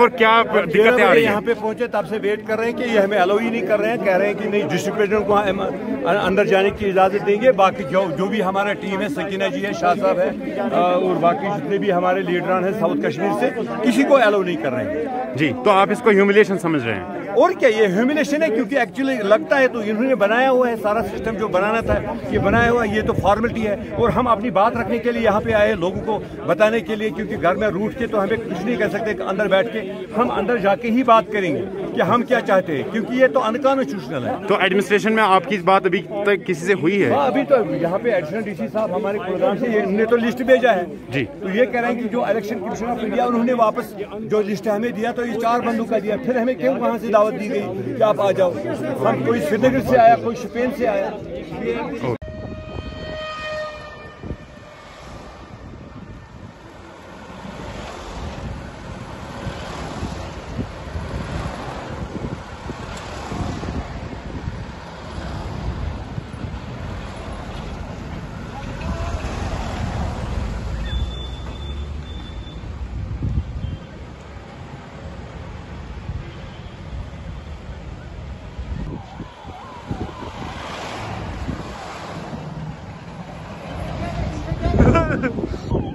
और क्या दिक्कतें आ रही है? यहाँ पे पहुँचे तब से वेट कर रहे हैं कि ये हमें अलाउ ही नहीं कर रहे हैं। कह रहे हैं कि नहीं डिस्ट्रिक्ट को अंदर जाने की इजाज़त देंगे। बाकी जो जो भी हमारा टीम है सकीना जी है शाह साहब है और बाकी जितने भी हमारे लीडरान हैं साउथ कश्मीर से किसी को अलाउ नहीं कर रहे हैं। जी तो आप इसको ह्यूमिलेशन समझ रहे हैं। और क्या ये ह्यूमिलेशन है? क्योंकि एक्चुअली लगता है तो इन्होंने बनाया हुआ है सारा सिस्टम जो बनाना था ये बनाया हुआ है ये तो फॉर्मेलिटी है। और हम अपनी बात रखने के लिए यहाँ पे आए लोगों को बताने के लिए क्योंकि घर में रूट के तो हमें कुछ नहीं कह सकते अंदर बैठ के हम अंदर जाके ही बात करेंगे कि हम क्या चाहते हैं क्योंकि ये तो अनकॉन्स्टिट्यूशनल है। तो एडमिनिस्ट्रेशन में आपकी इस बात अभी तक किसी से हुई है? हाँ अभी तो यहाँ पे एडिशनल डीसी साहब हमारे प्रोग्राम से इन्होंने तो लिस्ट भेजा है। जी। तो ये कह रहे हैं कि जो इलेक्शन कमीशन ऑफ़ इंडिया उन्होंने वापस जो लिस्ट हमें दिया तो ये चार बंदों का दिया फिर हमें क्यों वहाँ से दावत दी गई कि आप आ जाओ। हम कोई श्रीनगर से आया, कोई शुपेन से आया। そう。